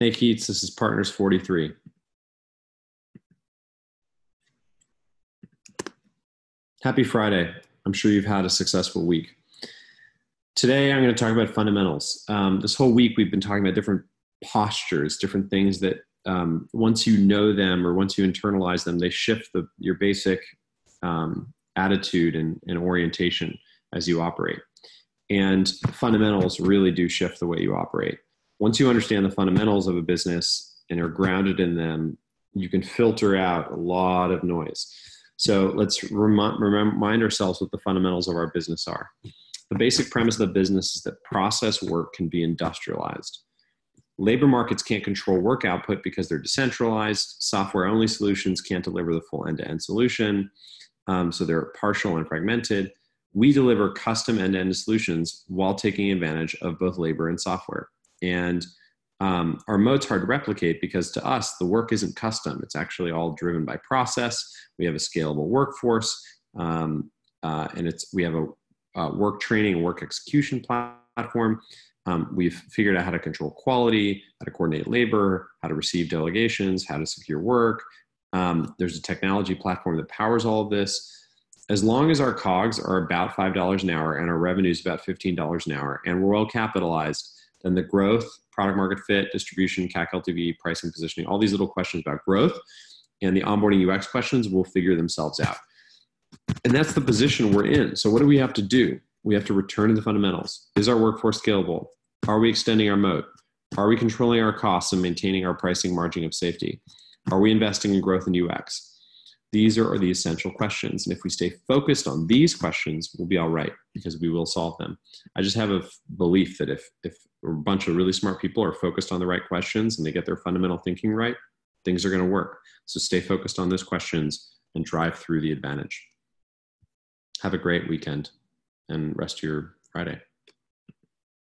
Hey, Keats, this is Partners 43. Happy Friday. I'm sure you've had a successful week. Today, I'm going to talk about fundamentals. Um, this whole week, we've been talking about different postures, different things that um, once you know them or once you internalize them, they shift the, your basic um, attitude and, and orientation as you operate. And fundamentals really do shift the way you operate once you understand the fundamentals of a business and are grounded in them, you can filter out a lot of noise. So let's remind, ourselves what the fundamentals of our business are. The basic premise of the business is that process work can be industrialized. Labor markets can't control work output because they're decentralized. Software only solutions can't deliver the full end to end solution. Um, so they're partial and fragmented. We deliver custom end to end solutions while taking advantage of both labor and software. And um, our moat's hard to replicate because to us, the work isn't custom. It's actually all driven by process. We have a scalable workforce, um, uh, and it's we have a, a, work training and work execution platform. Um, we've figured out how to control quality, how to coordinate labor, how to receive delegations, how to secure work. Um, there's a technology platform that powers all of this. As long as our COGS are about $5 an hour and our revenue is about $15 an hour and we're well capitalized, then the growth, product market fit, distribution, CAC LTV, pricing, positioning, all these little questions about growth and the onboarding UX questions will figure themselves out. And that's the position we're in. So, what do we have to do? We have to return to the fundamentals. Is our workforce scalable? Are we extending our moat? Are we controlling our costs and maintaining our pricing margin of safety? Are we investing in growth and UX? These are the essential questions. And if we stay focused on these questions, we'll be all right because we will solve them. I just have a belief that if, if a bunch of really smart people are focused on the right questions and they get their fundamental thinking right, things are going to work. So stay focused on those questions and drive through the advantage. Have a great weekend and rest your Friday.